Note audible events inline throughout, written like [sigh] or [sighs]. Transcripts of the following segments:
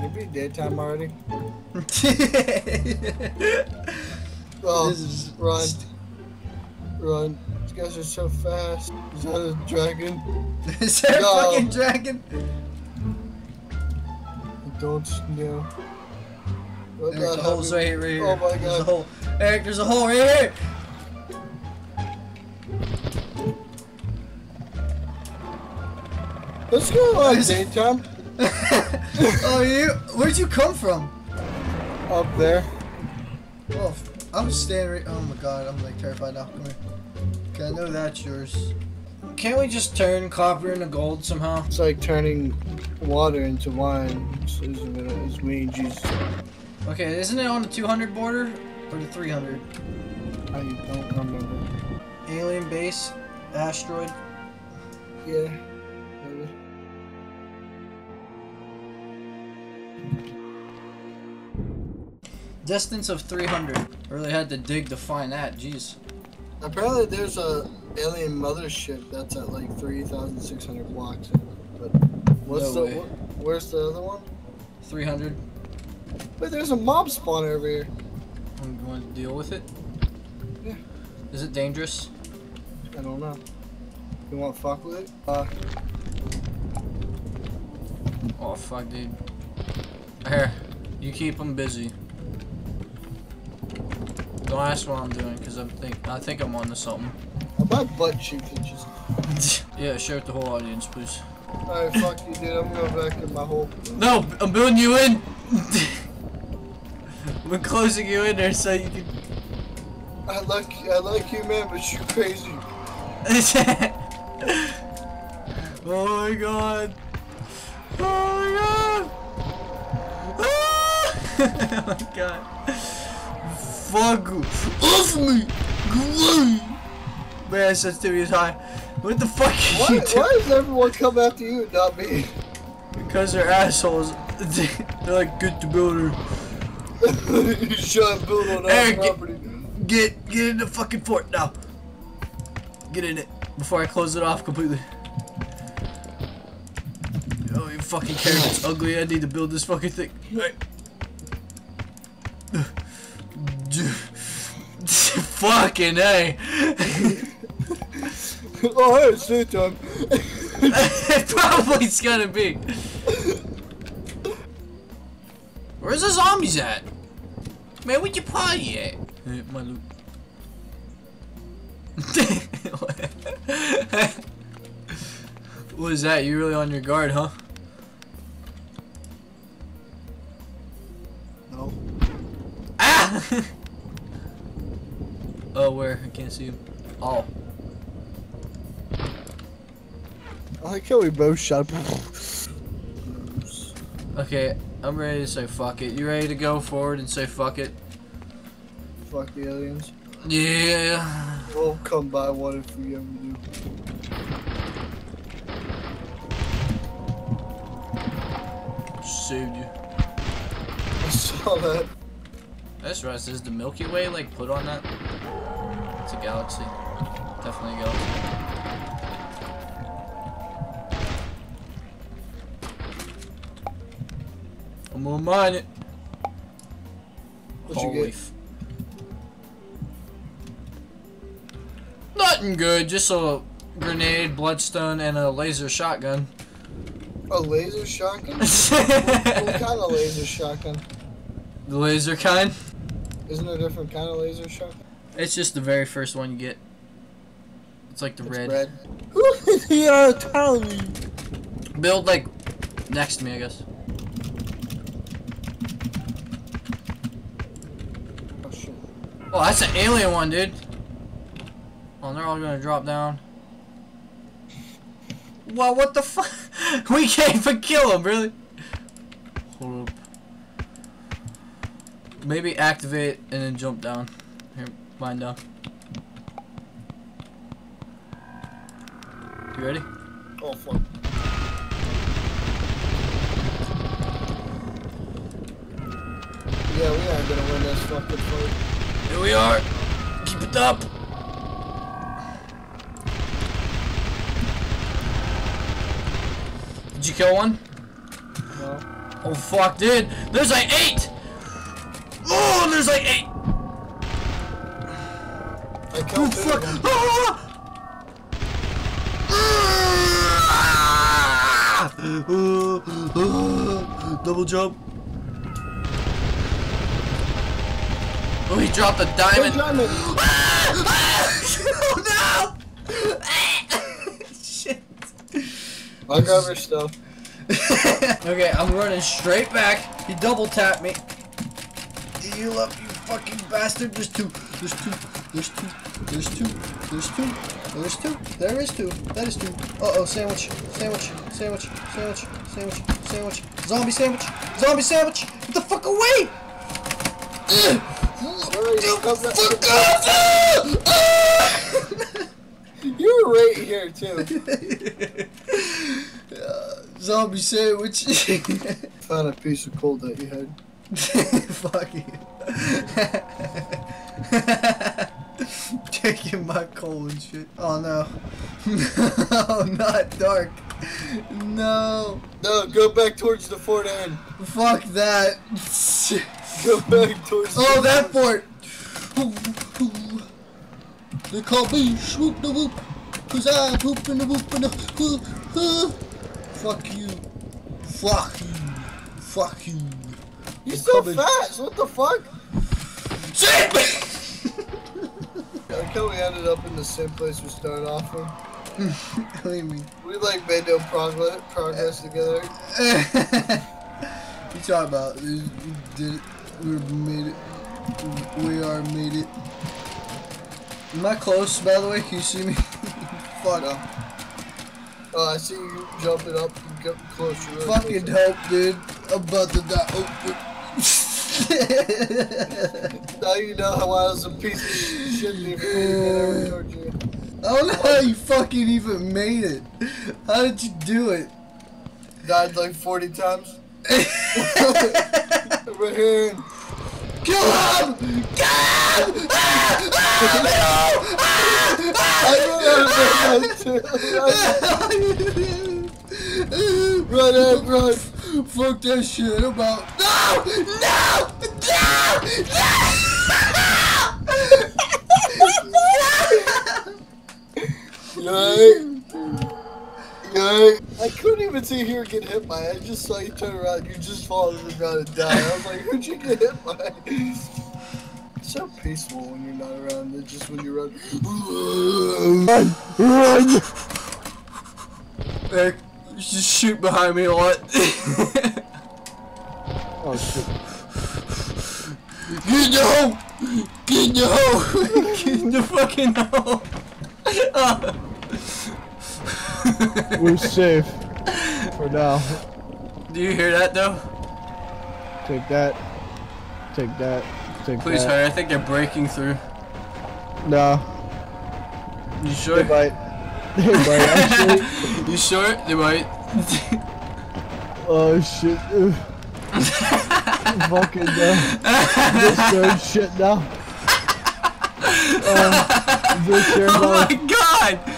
Maybe daytime already. [laughs] Oh, This is- run. Run. These guys are so fast. Is that a dragon? [laughs] Is there a fucking dragon? I don't know. What There's a holes right here, right here. Oh my god. There's a hole. Eric, there's a hole right here. Let's go on daytime. [laughs] oh, you? Where'd you come from? Up there. Oh, I'm standing right. Oh my god, I'm like terrified now. Come here. Okay, I know that's yours. Can't we just turn copper into gold somehow? It's like turning water into wine. It's, isn't? It's me, Jesus. Okay, isn't it on the 200 border or the 300? I don't remember. Alien base, asteroid. Yeah. Maybe. Distance of 300. Really had to dig to find that. Jeez. Apparently, there's a alien mothership that's at like 3,600 blocks. But what's No the way. wh- where's the other one? 300. But there's a mob spawner over here. I'm going to deal with it. Yeah. Is it dangerous? I don't know. You want to fuck with it? Uh, Oh fuck, dude. Here, you keep them busy. Don't ask what I'm doing, cause I'm think I think I'm on [laughs] to something. my butt cheek itches. yeah, share with the whole audience, please. Alright, fuck you, dude. I'm going back in my hole. No, I'm building you in. We're closing you in there so you can. I like I like you, man, but you're crazy. [laughs] oh my god. Oh my god. Ah! [laughs] oh my god. Fuck off me. Away. Man, sensitivity is high. What the fuck Why, why does everyone come after you and not me? Because they're assholes. [laughs] they're like, good to build her. [laughs] you shot build on our Eric, get- property. Get get in the fucking fort now. Get in it before I close it off completely. Oh, you fucking carrot's ugly. I need to build this fucking thing. Alright. [laughs] fucking a. oh, hey, it's daytime. it probably is gonna be. Where's the zombies at? Man, where you party at? Hey, my loot. [laughs] what is that? You really on your guard, huh? No. Ah! [laughs] oh, where? I can't see him. Oh. I like how we both shot. Okay, I'm ready to say fuck it. You ready to go forward and say fuck it? Fuck the aliens. Yeah. We'll come by one if we ever do. Saved you. I saw that. That's right. Is the Milky Way like put on that? It's a galaxy. Definitely a galaxy. I'm gonna mine it. What'd you Holy get? Nothing good. Just a grenade, bloodstone, and a laser shotgun. A laser shotgun? [laughs] what kind of laser shotgun? The laser kind. Isn't there a different kind of laser shotgun? It's just the very first one you get. It's like the It's red. red. [laughs] yeah, tell me. Build like next to me, I guess. Oh shit. Oh, that's an alien one, dude. Oh, they're all gonna drop down. Well, what the fuck? [laughs] We can't even kill them, really? Hold up. Maybe activate and then jump down. Here, mine down. You ready? Oh fuck. Yeah, we aren't gonna win this fucking fight. Here we are. Keep it up. Did you kill one? No. Oh fuck, dude. There's like eight. Oh, there's like eight. I Oh killed fuck. Ah! Ah! Double jump. Oh, he dropped a diamond. diamond! oh [laughs] no! [laughs] Shit. I grab her stuff. okay, I'm running straight back. He double tapped me. Heal up, you fucking bastard. There's two. There's two. There's two. There's two. There's two. There's two. There is two. That is two. Uh oh, sandwich. Sandwich. Sandwich. Sandwich. Sandwich. Sandwich. Zombie sandwich. Zombie sandwich. Get the fuck away! [clears throat] Ugh. Where is Get fuck off! You were right here too. Uh, [laughs] zombie sandwich. [laughs] Found a piece of coal that you had. [laughs] Fuck you. Taking my coal and shit. Oh no. No, not dark. No. No, go back towards the fort end. Fuck that. Go back towards. Oh, the that fort. They call me swoop the whoop. Cause I poop in the whoop in the whoop. uh. Fuck you. Fuck you. Fuck you. You're so coming. fast. What the fuck? Shit! [laughs] I like how we ended up in the same place we started off from. [laughs] what do you mean? We like made no progress progress together. [laughs] you talking about? We did it. We made it. We are made it. Am I close, by the way? Can you see me? [laughs] Fuck. No. Oh, I see you jumping up and get closer. really Fucking close. help, dude. I'm about to die. Oh, [laughs] Now you know how I was a piece of shit before you get over [sighs] towards you. I don't know how you fucking even made it. How did you do it? Died like 40 times. [laughs] Here. Kill him! Kill him! Ah! Ah! No! I know how to make. Run, Ed, run. Fuck that shit. I'm out. No! No! No! [laughs] [laughs] Yay. Yay. I couldn't even see here get hit by. I just saw you turn around. You just fall to the ground and die. I was like, who'd you get hit by? It's so peaceful when you're not around. It's just when you run. Run! Run! Eric, you just shoot behind me a lot. Oh shit. Get in the hole! Get in the hole! Get in the fucking hole! [laughs] We're safe. For now. Do you hear that though? Take that. Take that. Take Please that. hurry, I think they're breaking through. No. You sure? They might. They might actually. [laughs] you sure? They might. Oh shit. [laughs] Fucking uh, this third shit now. Uh, [laughs] this oh my god!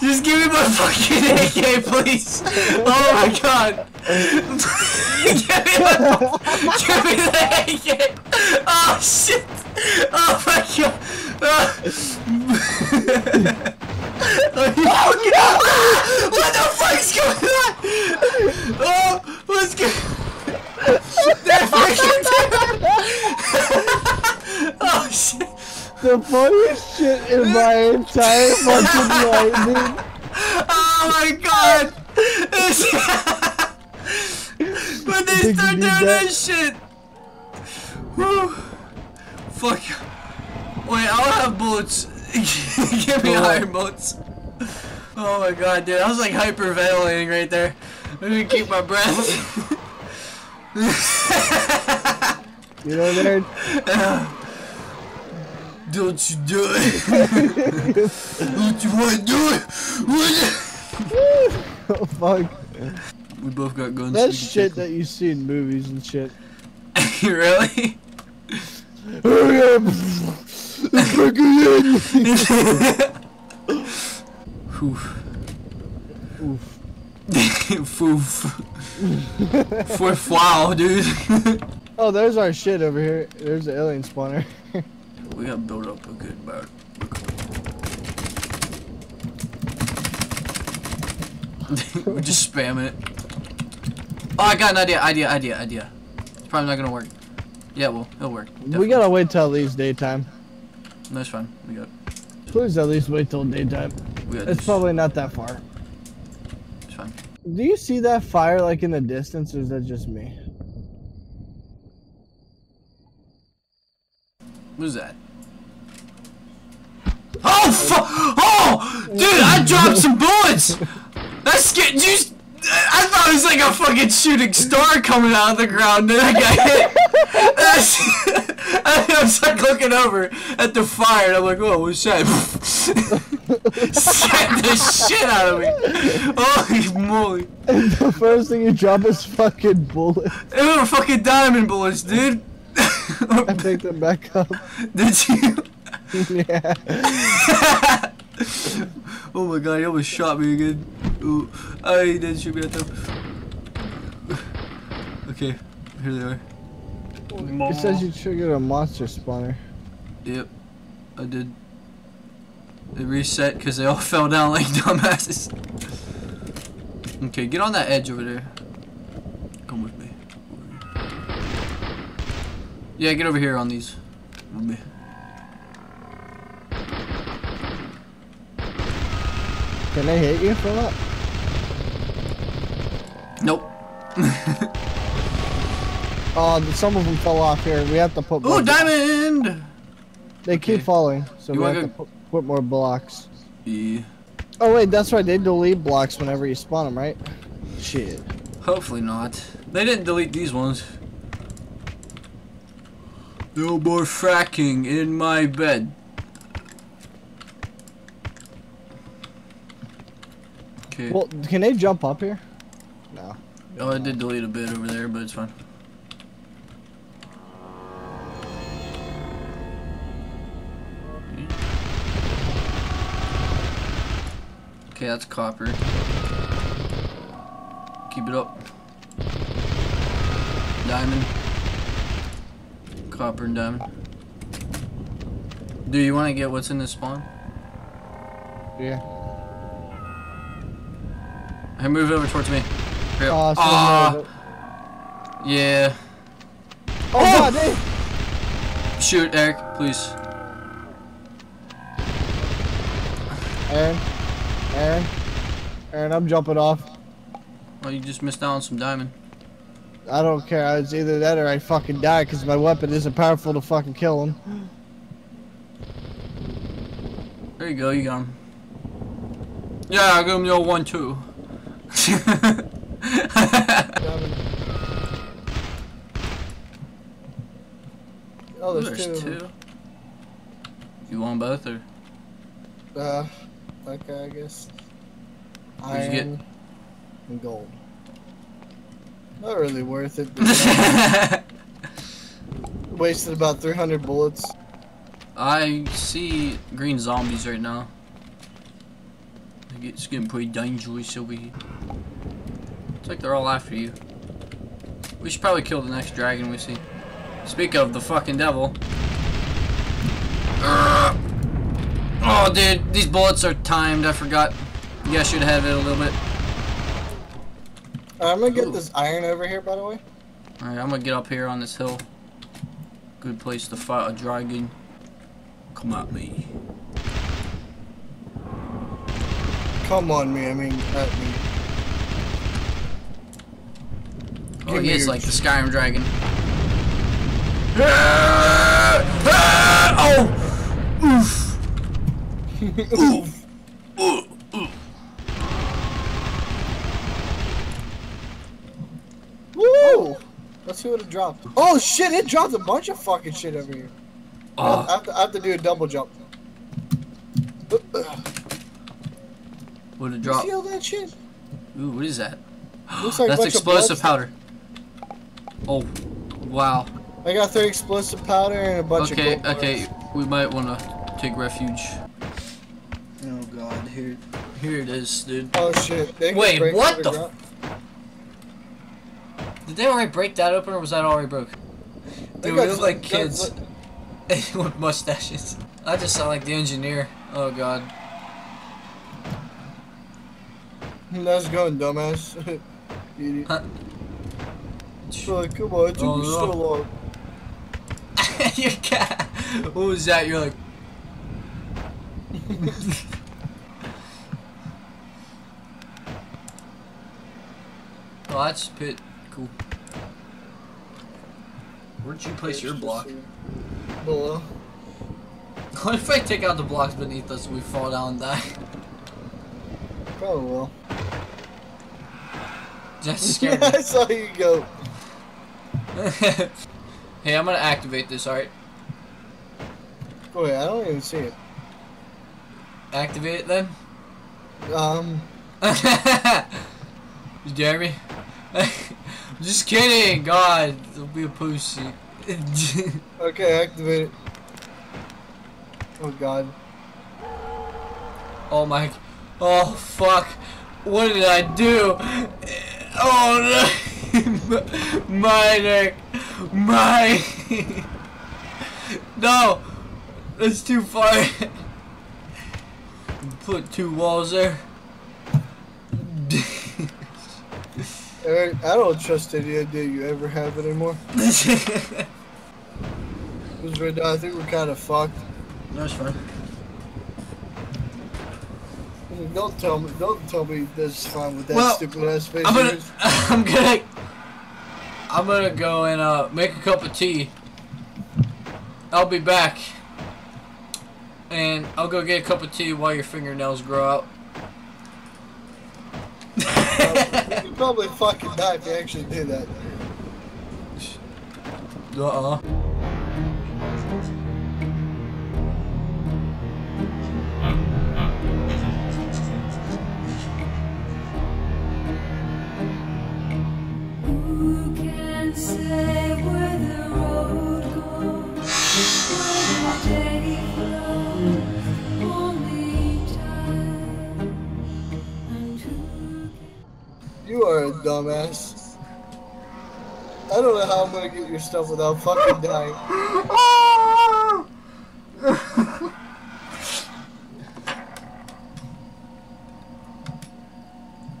Just give me my fucking AK, please! Oh my god! give, me my, give me the AK! Oh shit! Oh my god! Are you fucking- what the fuck's going on? Oh, what's going They're fucking [laughs] Oh shit! The funniest shit in my entire fucking life, dude. [laughs] Oh my god! [laughs] when they start doing that? that? shit! Whew. Fuck. Wait, I'll have bullets. [laughs] Give me Oh. iron bullets. Oh my god, dude. I was like hyperventilating right there. Let me keep my breath. You know, nerd? Don't you do it. Don't you want to do it? What? Oh, fuck. We both got guns. That's shit that you see in movies and shit. [laughs] really? Hurry up! Break it in! Oof. Oof. Foof. Foof. Wow, dude. Oh, there's our shit over here. There's the alien spawner. [laughs] we gotta build up a good boat. [laughs] We're just spamming it. Oh, I got an idea, idea, idea, idea. It's probably not gonna work. Yeah, well, it'll work. We gotta wait till at least daytime. No, it's fine. We got. Please at least wait till daytime. We got. It's this. probably not that far. It's fine. Do you see that fire like in the distance, or is that just me? What is that? Oh, fu- Oh! Dude, I dropped some bullets! That's scared. You. I thought it was like a fucking shooting star coming out of the ground, and I got hit. That's, [laughs] I was like looking over at the fire, and I'm like, oh, what's that? [laughs] Scared the shit out of me. Holy moly. the first thing you drop is fucking bullets. It were fucking diamond bullets, dude. [laughs] I picked them back up. Did you? Yeah. [laughs] oh my god, he almost shot me again. Ooh. Oh, he did shoot me at them. Okay, here they are. It says you triggered a monster spawner. Yep, I did. They reset because they all [laughs] fell down like [laughs] dumbasses. Okay, get on that edge over there. Come with me. Yeah, get over here on these. With me. Can they hit you from up? Nope. [laughs] Oh, some of them fell off here. We have to put. Ooh, more blocks. diamond! They keep falling, so You we have to go- put, put more blocks. Yeah. Oh wait, that's right. They delete blocks whenever you spawn them, right? Shit. Hopefully not. They didn't delete these ones. No more fracking in my bed. Okay. Well, can they jump up here? No. oh, I did delete a bit over there, but it's fine. Okay, that's copper. Keep it up. Diamond. Copper and diamond. Do you want to get what's in this spawn? Yeah. Hey, move over towards me. Here. Oh, so Aw, no, yeah. oh, oh! God, they, Shoot, Eric, please. Aaron, Aaron, Aaron, I'm jumping off. Well, you just missed out on some diamond. I don't care. It's either that or I fucking die because my weapon isn't powerful to fucking kill him. There you go, you got him. Yeah, I got him the old one too. [laughs] Oh, there's, There's two. two. You want both or? Uh, okay, I guess. What'd you get? And gold. Not really worth it. [laughs] Wasted about 300 bullets. I see green zombies right now. It's getting pretty dangerous over here. Like they're all after you. We should probably kill the next dragon we see. Speak of the fucking devil. Ugh. Oh, dude, these bullets are timed. I forgot. You guys should have it a little bit. Uh, I'm gonna get Ooh. this iron over here, by the way. Alright, I'm gonna get up here on this hill. Good place to fight a dragon. Come at me. Come on, me. I mean, at me. Oh, he is like the Skyrim dragon. Ah! Ah! Oh! Oof! Oof! Ooh! Ooh! Woo! Let's see what it dropped. Oh shit! It dropped a bunch of fucking shit over here. I, Oh, have to, I have to do a double jump. what a You drop. see all that shit? Ooh, what is that? Looks like That's explosive blood powder. Oh, wow. I got three explosive powder and a bunch Okay, of gold okay, we might want to take refuge. Oh god, here, here it is, dude. Oh shit. Wait, what the. Did they already break that open, or was that already broke? Dude, we look like kids [laughs] with mustaches. I just sound like the engineer. Oh god. It going, dumbass? [laughs] Huh. Come on, it took me so no. long. [laughs] Your cat. What was that? You're like. [laughs] oh, that's pit. Cool. Where'd you place your block? Below. What if I take out the blocks beneath us and we fall down and die? Probably will. That [laughs] scared. I saw you go. [laughs] hey, I'm gonna activate this, alright? Wait, I don't even see it. Activate it then? Um, [laughs] you dare me? [laughs] Just kidding, God, don't be a pussy. okay, activate it. Oh god. oh my, oh fuck, what did I do? Oh no, my neck, my, no, that's too far. Put two walls there. Eric, I don't trust any idea you ever have anymore. [laughs] Because right now, I think we're kind of fucked. That's fine. Don't tell me, don't tell me this is fine with that Well, stupid ass face. I'm gonna. [laughs] I'm gonna, I'm gonna go and uh, make a cup of tea. I'll be back, and I'll go get a cup of tea while your fingernails grow out. You'd probably fucking die if you actually did that. Uh You are a dumbass. I don't know how I'm gonna get your stuff without fucking dying.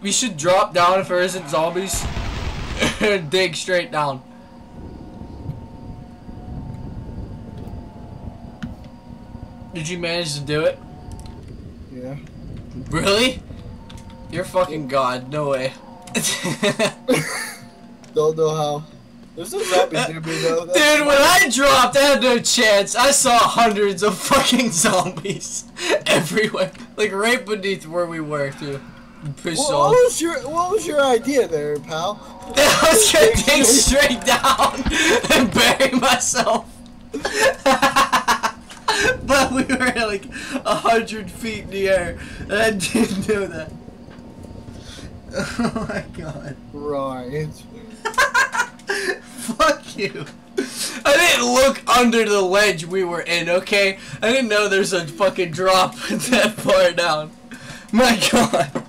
We should drop down if there isn't zombies. [laughs] dig straight down. Did you manage to do it? Yeah. Really? You're fucking god. No way. [laughs] Don't know how. There's no zombies near me though. That's Dude, when I dropped, I had no chance. I saw hundreds of fucking [laughs] zombies everywhere. Like right beneath where we were, too. What, off. what was your What was your idea there, pal? [laughs] I was gonna dig straight down and bury myself. [laughs] but we were like a hundred feet in the air, and I didn't know that. [laughs] Oh my god. Right. Fuck you. I didn't look under the ledge we were in, okay? I didn't know there's a fucking drop that far down. My god.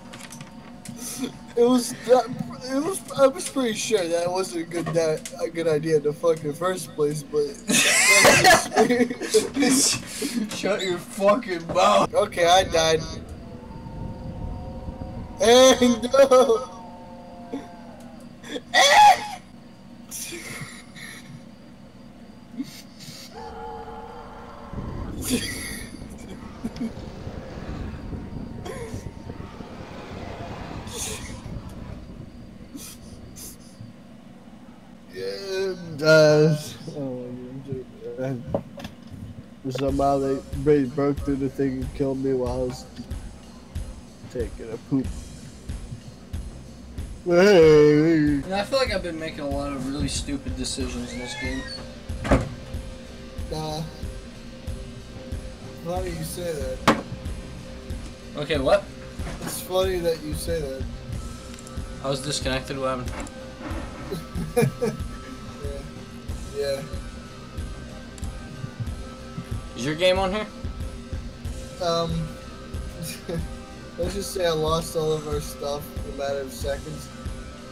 It was. That, it was. I was pretty sure that wasn't a good that a good idea in the fucking first place, but. [laughs] Shut your fucking mouth. okay, I died. And [laughs] no. And, [laughs] uh, oh, somehow they, they broke through the thing and killed me while I was taking a poop. And I feel like I've been making a lot of really stupid decisions in this game. nah. Why do you say that. Okay, what? It's funny that you say that. I was disconnected. What happened? [laughs] yeah. yeah. Is your game on here? Um. [laughs] let's just say I lost all of our stuff in a matter of seconds.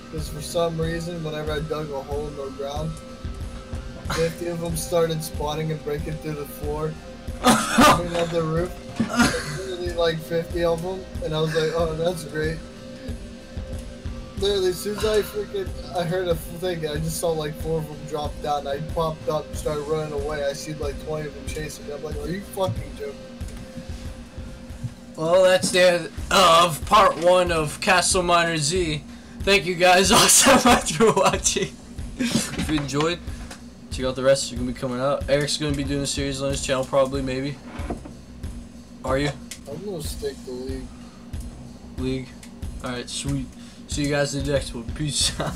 Because for some reason, whenever I dug a hole in the ground, 50 of them started spawning and breaking through the floor, [laughs] coming up the roof. Like 50 of them, and I was like, oh, that's great. Literally, as soon as I freaking, I heard a thing, I just saw like four of them drop down. I popped up, and started running away. I see like 20 of them chasing me. I'm like, are you fucking joking? Well, that's the end of part one of Castle Miner Z. Thank you guys [laughs] all so much for watching. if you enjoyed, check out the rest. Are gonna be coming out. Eric's gonna be doing a series on his channel, probably, maybe. Are you? I'm gonna stick the league. League. All right, sweet. See you guys in the next one. Peace [laughs] out.